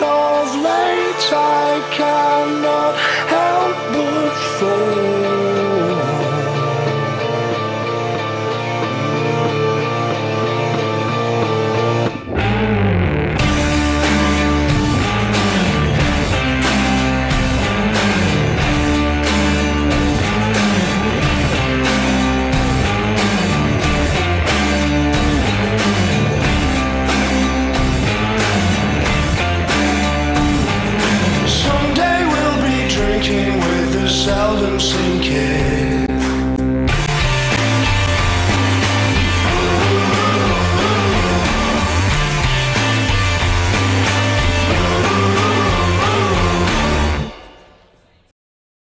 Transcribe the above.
Oh.